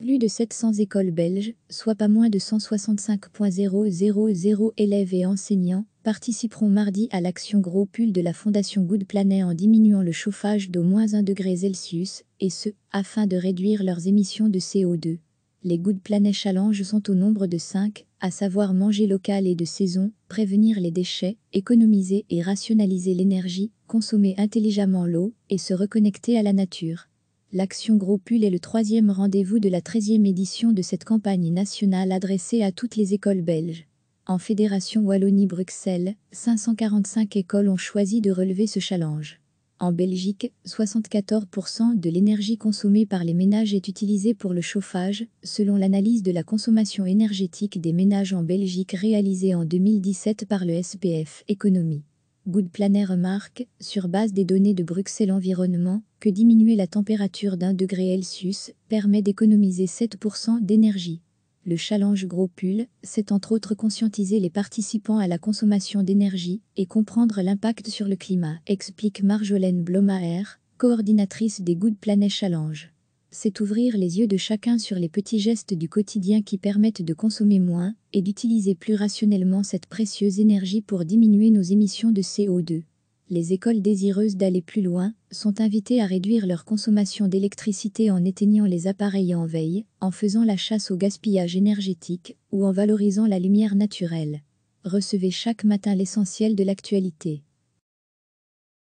Plus de 700 écoles belges, soit pas moins de 165.000 élèves et enseignants, participeront mardi à l'action Gros Pull de la Fondation Good Planet en diminuant le chauffage d'au moins 1 degré Celsius, et ce, afin de réduire leurs émissions de CO2. Les Good Planet Challenge sont au nombre de 5, à savoir manger local et de saison, prévenir les déchets, économiser et rationaliser l'énergie, consommer intelligemment l'eau et se reconnecter à la nature. L'action Gros Pull est le troisième rendez-vous de la 13e édition de cette campagne nationale adressée à toutes les écoles belges. En Fédération Wallonie-Bruxelles, 545 écoles ont choisi de relever ce challenge. En Belgique, 74% de l'énergie consommée par les ménages est utilisée pour le chauffage, selon l'analyse de la consommation énergétique des ménages en Belgique réalisée en 2017 par le SPF Économie. Good Planet remarque, sur base des données de Bruxelles Environnement, que diminuer la température d'un degré Celsius permet d'économiser 7% d'énergie. Le challenge Gros Pull, c'est entre autres conscientiser les participants à la consommation d'énergie et comprendre l'impact sur le climat, explique Marjolaine Blomaer, coordinatrice des Good Planet Challenge c'est ouvrir les yeux de chacun sur les petits gestes du quotidien qui permettent de consommer moins et d'utiliser plus rationnellement cette précieuse énergie pour diminuer nos émissions de CO2. Les écoles désireuses d'aller plus loin sont invitées à réduire leur consommation d'électricité en éteignant les appareils en veille, en faisant la chasse au gaspillage énergétique ou en valorisant la lumière naturelle. Recevez chaque matin l'essentiel de l'actualité.